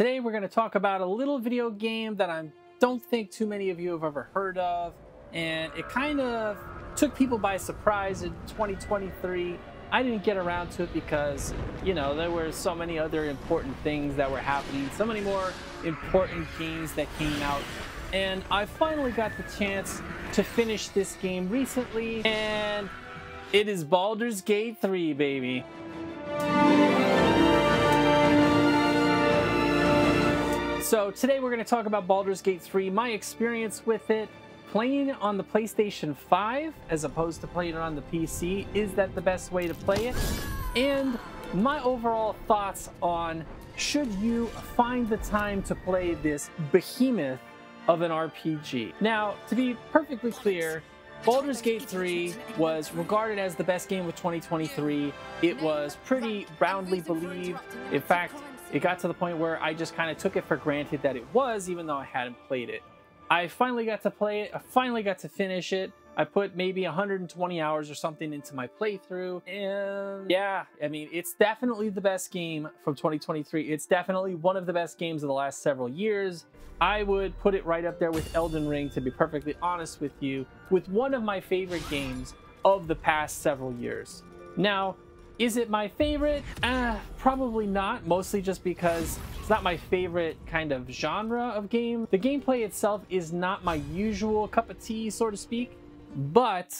Today we're going to talk about a little video game that I don't think too many of you have ever heard of, and it kind of took people by surprise in 2023. I didn't get around to it because, you know, there were so many other important things that were happening, so many more important games that came out, and I finally got the chance to finish this game recently, and it is Baldur's Gate 3, baby. So today we're going to talk about Baldur's Gate 3, my experience with it, playing it on the PlayStation 5 as opposed to playing it on the PC. Is that the best way to play it? And my overall thoughts on should you find the time to play this behemoth of an RPG. Now, to be perfectly clear, Baldur's Gate 3 was regarded as the best game of 2023. It was pretty roundly believed. In fact, it got to the point where I just kind of took it for granted that it was, even though I hadn't played it. I finally got to play it. I finally got to finish it. I put maybe 120 hours or something into my playthrough. And yeah, I mean, it's definitely the best game from 2023. It's definitely one of the best games of the last several years. I would put it right up there with Elden Ring, to be perfectly honest with you, with one of my favorite games of the past several years. Now, is it my favorite? Uh, probably not, mostly just because it's not my favorite kind of genre of game. The gameplay itself is not my usual cup of tea, so to speak, but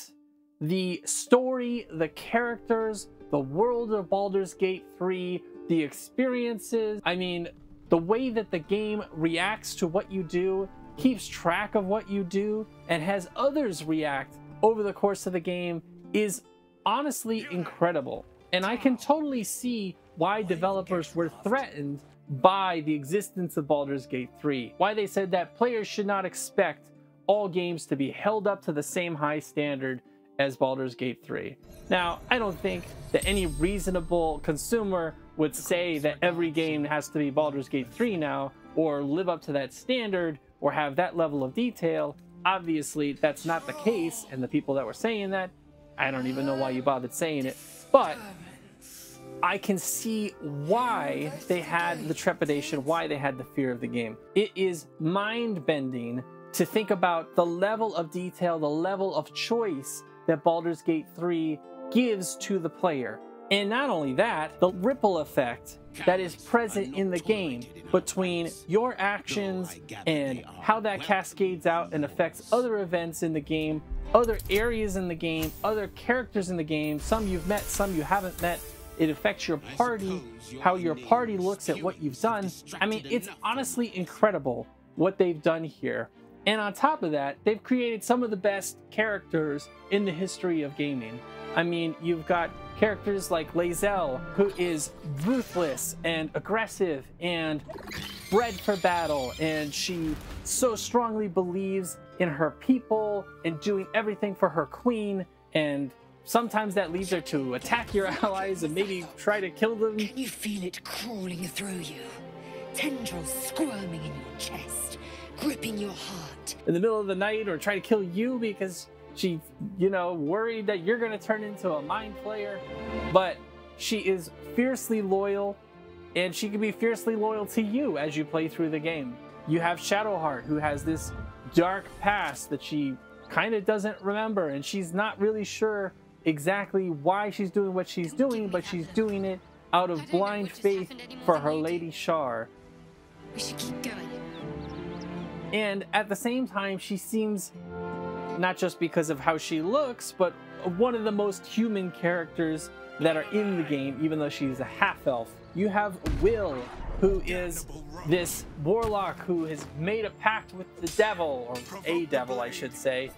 the story, the characters, the world of Baldur's Gate 3, the experiences, I mean, the way that the game reacts to what you do, keeps track of what you do, and has others react over the course of the game is honestly incredible. And I can totally see why developers were threatened by the existence of Baldur's Gate 3. Why they said that players should not expect all games to be held up to the same high standard as Baldur's Gate 3. Now, I don't think that any reasonable consumer would say that every game has to be Baldur's Gate 3 now, or live up to that standard, or have that level of detail. Obviously, that's not the case, and the people that were saying that, I don't even know why you bothered saying it. But I can see why they had the trepidation, why they had the fear of the game. It is mind bending to think about the level of detail, the level of choice that Baldur's Gate 3 gives to the player. And not only that, the ripple effect that is present in the game between your actions and how that cascades out and affects other events in the game other areas in the game, other characters in the game, some you've met, some you haven't met. It affects your party, how your party looks at what you've done. I mean, it's honestly incredible what they've done here. And on top of that, they've created some of the best characters in the history of gaming. I mean, you've got characters like Lae'zel, who is ruthless and aggressive and bred for battle, and she so strongly believes in her people and doing everything for her queen and sometimes that leads her to attack your allies and maybe try to kill them. Can you feel it crawling through you? Tendrils squirming in your chest, gripping your heart. In the middle of the night or try to kill you because she, you know, worried that you're going to turn into a mind flayer, But she is fiercely loyal and she can be fiercely loyal to you as you play through the game. You have Shadowheart who has this dark past that she kind of doesn't remember and she's not really sure exactly why she's doing what she's doing, but she's doing it out of blind faith for her Lady Shar. We should keep going. And at the same time, she seems not just because of how she looks, but one of the most human characters that are in the game, even though she's a half elf. You have Wyll, who is this warlock who has made a pact with the devil, or a devil, I should say.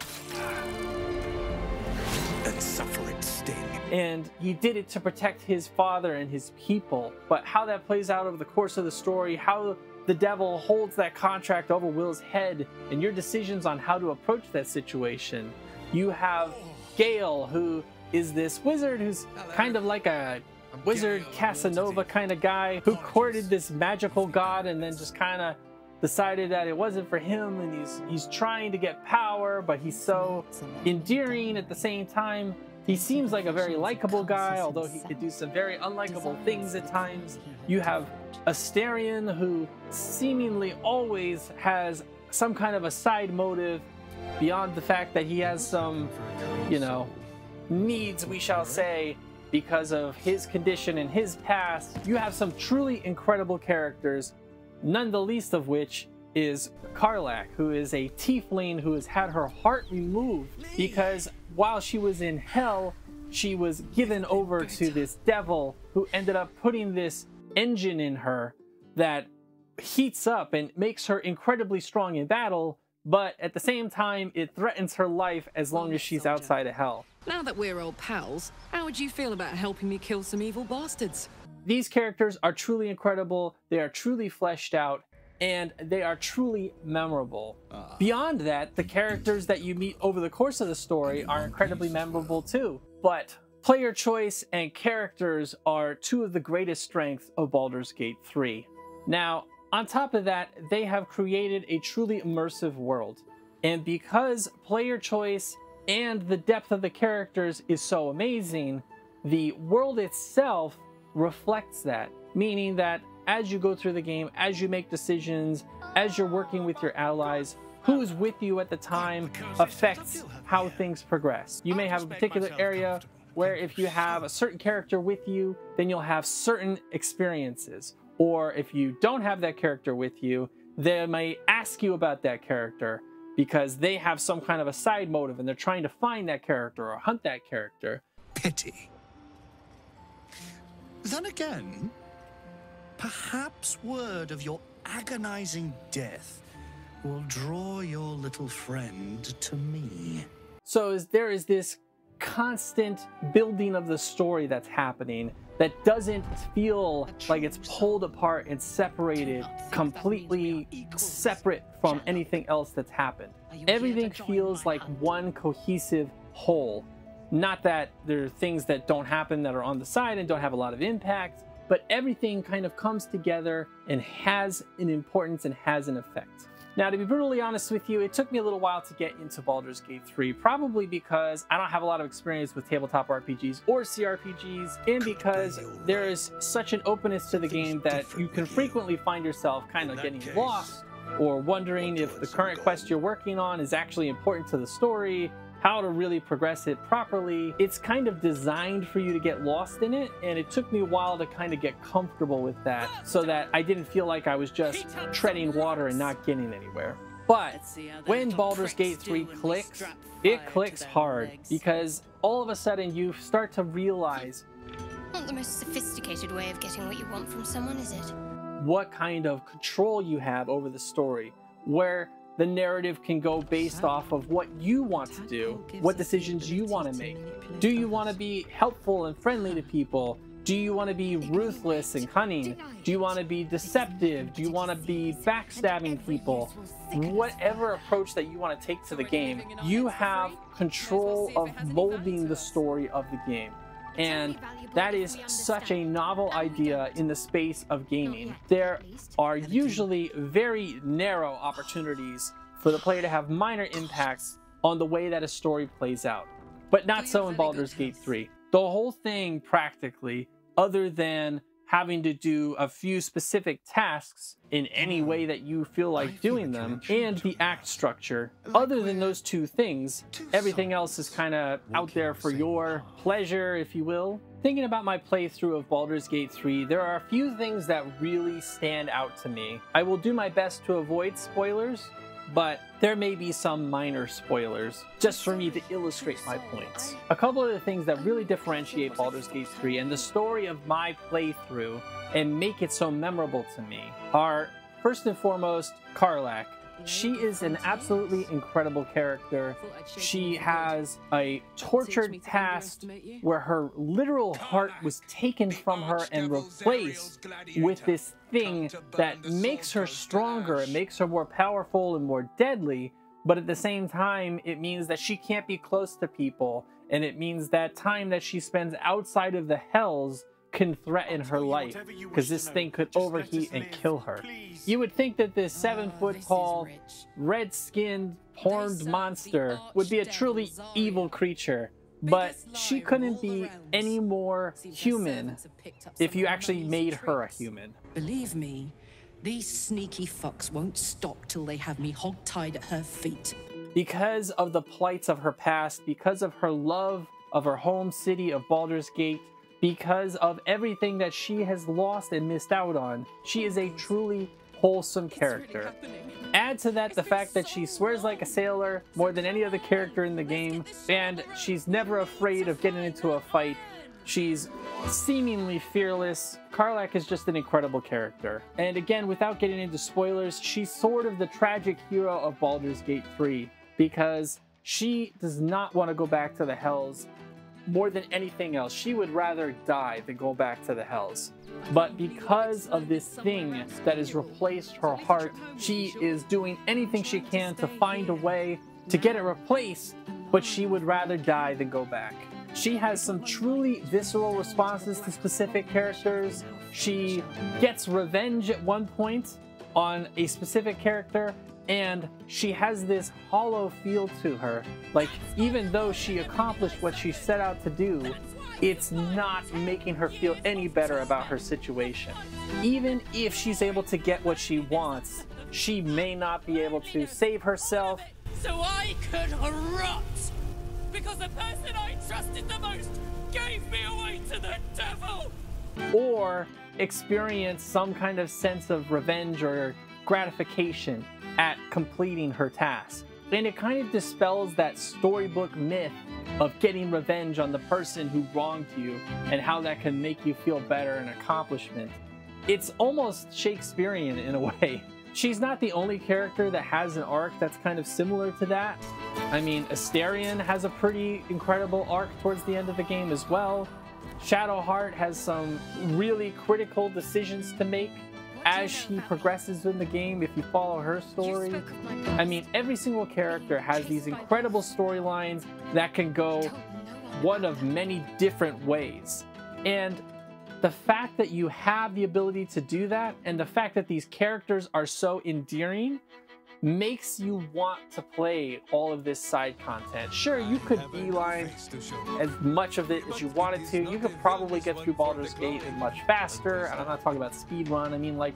And suffer its sting. And he did it to protect his father and his people. But how that plays out over the course of the story, how the devil holds that contract over Wyll's head, and your decisions on how to approach that situation. You have Gale, who is this wizard who's kind of like a wizard Casanova kind of guy who courted this magical god and then just kind of decided that it wasn't for him and he's he's trying to get power but he's so endearing at the same time He seems like a very likable guy, although he could do some very unlikable things at times. You have Astarion, who seemingly always has some kind of a side motive beyond the fact that he has some, you know, needs, we shall say, because of his condition and his past. You have some truly incredible characters, none the least of which is Karlach, who is a tiefling who has had her heart removed because while she was in hell, she was given over to this devil who ended up putting this engine in her that heats up and makes her incredibly strong in battle, but at the same time, it threatens her life as long as she's outside of hell. Now that we're old pals, how would you feel about helping me kill some evil bastards? These characters are truly incredible, they are truly fleshed out, and they are truly memorable. Uh. Beyond that, the characters that you meet over the course of the story are incredibly memorable too. But player choice and characters are two of the greatest strengths of Baldur's Gate 3. Now, on top of that, they have created a truly immersive world. And because player choice and the depth of the characters is so amazing, the world itself reflects that. Meaning that as you go through the game, as you make decisions, as you're working with your allies, who's with you at the time affects how things progress. You may have a particular area where if you have a certain character with you, then you'll have certain experiences. Or if you don't have that character with you, they may ask you about that character because they have some kind of a side motive and they're trying to find that character or hunt that character. Pity. Then again, perhaps word of your agonizing death will draw your little friend to me. So is, there is this constant building of the story that's happening that doesn't feel like it's pulled apart and separated, completely separate from anything else that's happened. Everything feels like one cohesive whole. Not that there are things that don't happen that are on the side and don't have a lot of impact, but everything kind of comes together and has an importance and has an effect. Now, to be brutally honest with you, it took me a little while to get into Baldur's Gate 3, probably because I don't have a lot of experience with tabletop RPGs or CRPGs, and because there is such an openness to the game that you can frequently find yourself kind of getting lost or wondering if the current quest you're working on is actually important to the story how to really progress it properly. It's kind of designed for you to get lost in it, and it took me a while to kind of get comfortable with that so that I didn't feel like I was just treading water and not getting anywhere. But when Baldur's Gate 3 clicks, it clicks hard because all of a sudden you start to realize not the most sophisticated way of getting what you want from someone, is it? What kind of control you have over the story, where the narrative can go based off of what you want to do, what decisions you want to make. Do you want to be helpful and friendly to people? Do you want to be ruthless and cunning? Do you want to be deceptive? Do you want to be backstabbing people? Whatever approach that you want to take to the game, you have control of molding the story of the game. And that is such a novel idea in the space of gaming. There are usually very narrow opportunities for the player to have minor impacts on the way that a story plays out. But not so in Baldur's Gate 3. The whole thing, practically, other than having to do a few specific tasks in any way that you feel like doing them, and the act structure. Other than those two things, everything else is kind of out there for your pleasure, if you will. Thinking about my playthrough of Baldur's Gate 3, there are a few things that really stand out to me. I will do my best to avoid spoilers, but there may be some minor spoilers just for me to illustrate my points. A couple of the things that really differentiate Baldur's Gate 3 and the story of my playthrough and make it so memorable to me are first and foremost Karlach. She is an absolutely incredible character. She has a tortured past where her literal heart was taken from her and replaced with this thing that makes her stronger, it makes her more powerful and more deadly, but at the same time, it means that she can't be close to people, and it means that time that she spends outside of the hells can threaten her life because this thing could overheat and kill her. You would think that this seven foot tall, red skinned, horned monster would be a truly evil creature, but she couldn't be any more human if you actually made her a human. Believe me, these sneaky fucks won't stop till they have me hog-tied at her feet. Because of the plights of her past, because of her love of her home city of Baldur's Gate, because of everything that she has lost and missed out on, she is a truly wholesome character. Add to that the fact that she swears like a sailor more than any other character in the game, and she's never afraid of getting into a fight. She's seemingly fearless. Karlach is just an incredible character. And again, without getting into spoilers, she's sort of the tragic hero of Baldur's Gate 3 because she does not want to go back to the Hells more than anything else. She would rather die than go back to the Hells. But because of this thing that has replaced her heart, she is doing anything she can to find a way to get it replaced, but she would rather die than go back. She has some truly visceral responses to specific characters. She gets revenge at one point on a specific character, and she has this hollow feel to her. Like, even though she accomplished what she set out to do, it's not making her feel any better about her situation. Even if she's able to get what she wants, she may not be able to save herself. So I could rot! Because the person I trusted the most gave me away to the devil! Or experience some kind of sense of revenge or gratification at completing her task. And it kind of dispels that storybook myth of getting revenge on the person who wronged you and how that can make you feel better and accomplishment. It's almost Shakespearean in a way. She's not the only character that has an arc that's kind of similar to that. I mean, Astarion has a pretty incredible arc towards the end of the game as well. Shadowheart has some really critical decisions to make as she progresses in the game, if you follow her story, I mean, every single character has these incredible storylines that can go one of many different ways. And the fact that you have the ability to do that, and the fact that these characters are so endearing, makes you want to play all of this side content. Sure, you could beeline as much of it as you wanted to. You could probably get through Baldur's Gate much faster. And I'm not talking about speed run. I mean like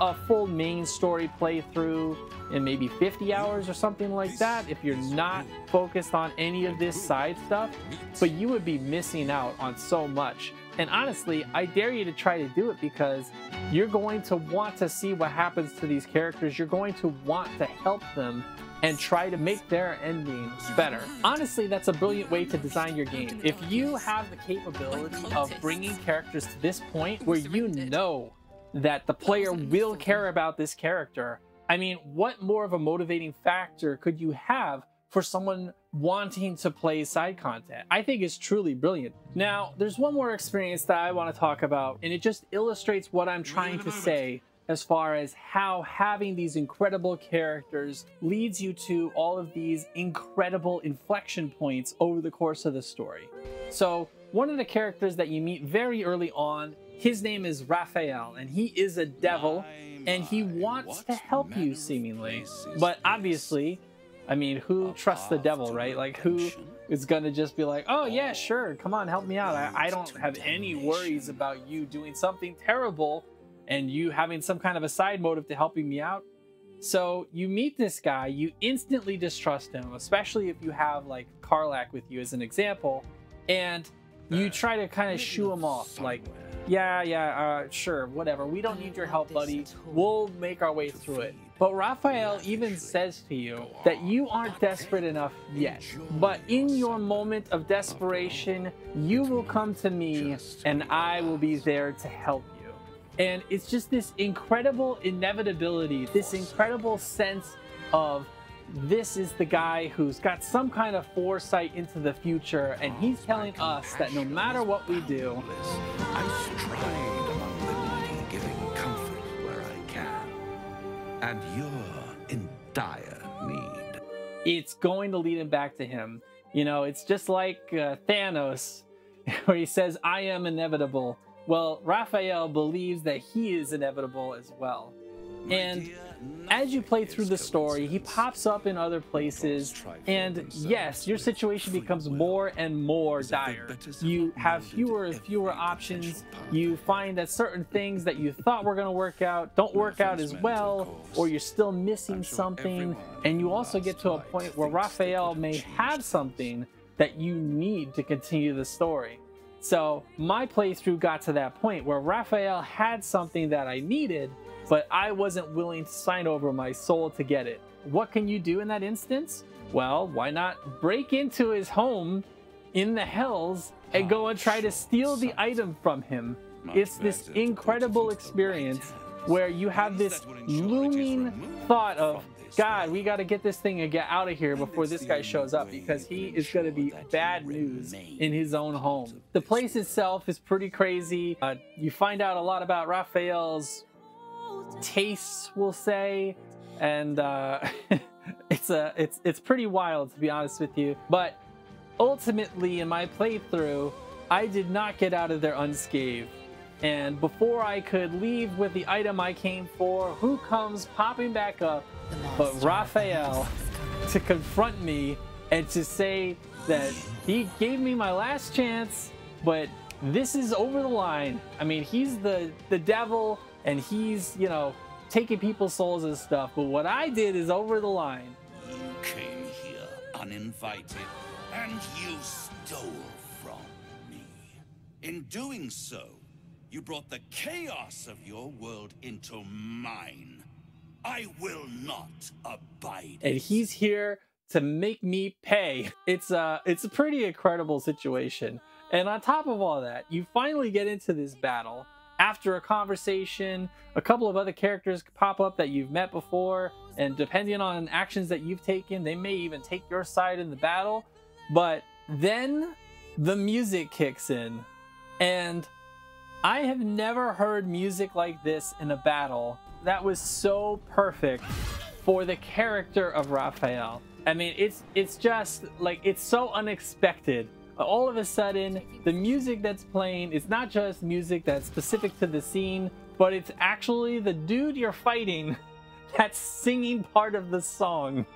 a full main story playthrough in maybe 50 hours or something like that if you're not focused on any of this side stuff. But you would be missing out on so much. And honestly, I dare you to try to do it because you're going to want to see what happens to these characters. You're going to want to help them and try to make their endings better. Honestly, that's a brilliant way to design your game. If you have the capability of bringing characters to this point where you know that the player will care about this character, I mean, what more of a motivating factor could you have for someone wanting to play side content. I think it's truly brilliant. Now, there's one more experience that I want to talk about, and it just illustrates what I'm trying to say as far as how having these incredible characters leads you to all of these incredible inflection points over the course of the story. So, one of the characters that you meet very early on, his name is Raphael, and he is a devil, and he wants to help you seemingly. But obviously, I mean, who trusts the devil, right? Like, who is going to just be like, oh, yeah, sure, come on, help me out. I, I don't have any worries about you doing something terrible and you having some kind of a side motive to helping me out. So you meet this guy, you instantly distrust him, especially if you have like Karlach with you as an example, and you try to kind of shoo him off, like, yeah, yeah, uh, sure, whatever. We don't need your help, buddy. We'll make our way through it. But Raphael even says to you that you aren't desperate enough yet. But in your moment of desperation, you will come to me and I will be there to help you. And it's just this incredible inevitability, this incredible sense of this is the guy who's got some kind of foresight into the future, and he's telling us that no matter what we do, I stride among the needy, giving comfort where I can. And you're in dire need. it's going to lead him back to him. You know, it's just like uh, Thanos, where he says, I am inevitable. Well, Raphael believes that he is inevitable as well. And as you play through the story, he pops up in other places, and yes, your situation becomes more and more dire. You have fewer and fewer options. You find that certain things that you thought were going to work out don't work out as well, or you're still missing something. And you also get to a point where Raphael may have something that you need to continue the story. So my playthrough got to that point where Raphael had something that I needed, but I wasn't willing to sign over my soul to get it. What can you do in that instance? Well, why not break into his home in the hells and go and try to steal the item from him? It's this incredible experience where you have this looming thought of God, we got to get this thing and get out of here before this guy shows up because he is going to be bad news in his own home. The place itself is pretty crazy. Uh, you find out a lot about Raphael's tastes, we'll say, and uh, it's a it's it's pretty wild to be honest with you. But ultimately, in my playthrough, I did not get out of there unscathed. And before I could leave with the item I came for, who comes popping back up but Raphael to confront me and to say that he gave me my last chance, but this is over the line. I mean, he's the the devil and he's, you know, taking people's souls and stuff, but what I did is over the line. You came here uninvited and you stole from me. In doing so, you brought the chaos of your world into mine. I will not abide. And he's here to make me pay. It's a it's a pretty incredible situation. And on top of all that, you finally get into this battle after a conversation, a couple of other characters pop up that you've met before, and depending on actions that you've taken, they may even take your side in the battle. But then the music kicks in, and I have never heard music like this in a battle that was so perfect for the character of Raphael. I mean, it's it's just like it's so unexpected. All of a sudden, the music that's playing is not just music that's specific to the scene, but it's actually the dude you're fighting that's singing part of the song.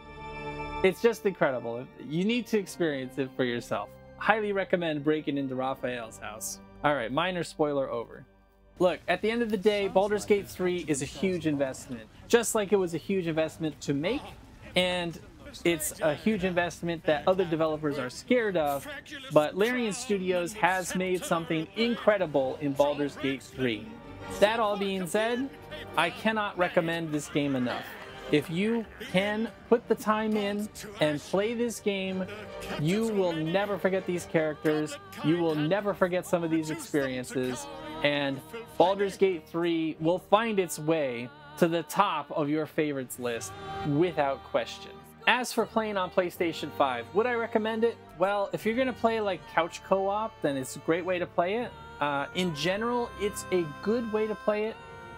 It's just incredible. You need to experience it for yourself. Highly recommend breaking into Raphael's house. All right, minor spoiler over. Look, at the end of the day, Baldur's Gate 3 is a huge investment. Just like it was a huge investment to make, and it's a huge investment that other developers are scared of, but Larian Studios has made something incredible in Baldur's Gate 3. That all being said, I cannot recommend this game enough. If you can put the time in and play this game, you will never forget these characters. You will never forget some of these experiences and Baldur's Gate 3 will find its way to the top of your favorites list without question. As for playing on PlayStation 5, would I recommend it? Well, if you're going to play like couch co-op, then it's a great way to play it. Uh, in general, it's a good way to play it,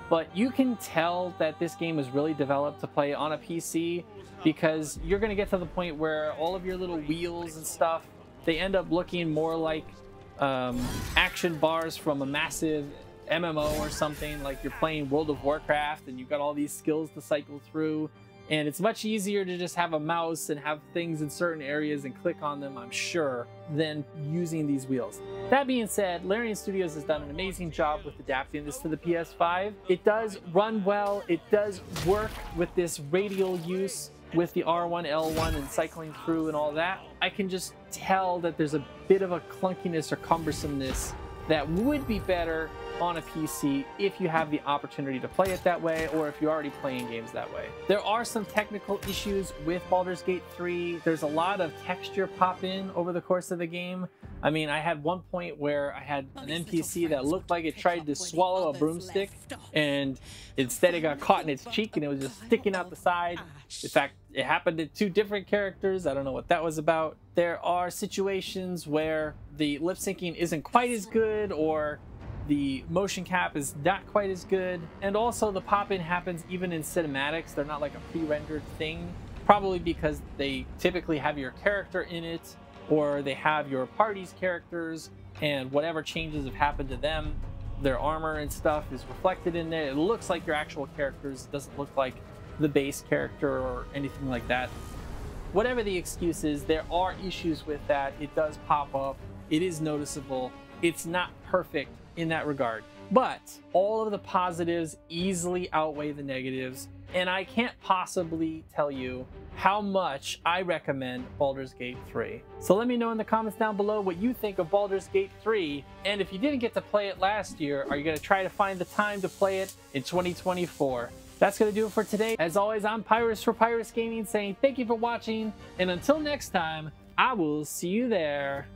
but you can tell that this game is really developed to play on a PC because you're going to get to the point where all of your little wheels and stuff, they end up looking more like um, action bars from a massive MMO or something, like you're playing World of Warcraft and you've got all these skills to cycle through. And it's much easier to just have a mouse and have things in certain areas and click on them, I'm sure, than using these wheels. That being said, Larian Studios has done an amazing job with adapting this to the PS5. It does run well, it does work with this radial use with the R1, L1 and cycling through and all that, I can just tell that there's a bit of a clunkiness or cumbersomeness that would be better on a PC if you have the opportunity to play it that way or if you're already playing games that way. There are some technical issues with Baldur's Gate 3. There's a lot of texture pop in over the course of the game. I mean, I had one point where I had an NPC that looked like it tried to swallow a broomstick and instead it got caught in its cheek and it was just sticking out the side. In fact, it happened to two different characters. I don't know what that was about. There are situations where the lip syncing isn't quite as good or the motion cap is not quite as good. And also the pop-in happens even in cinematics. They're not like a pre-rendered thing. Probably because they typically have your character in it or they have your party's characters and whatever changes have happened to them, their armor and stuff is reflected in there. It looks like your actual characters. It doesn't look like the base character or anything like that. Whatever the excuse is, there are issues with that. It does pop up. It is noticeable. It's not perfect in that regard. But all of the positives easily outweigh the negatives, and I can't possibly tell you how much I recommend Baldur's Gate 3. So let me know in the comments down below what you think of Baldur's Gate 3, and if you didn't get to play it last year, are you going to try to find the time to play it in 2024? That's going to do it for today. As always, I'm Pyyrus for Pyyrus Gaming saying thank you for watching, and until next time, I will see you there.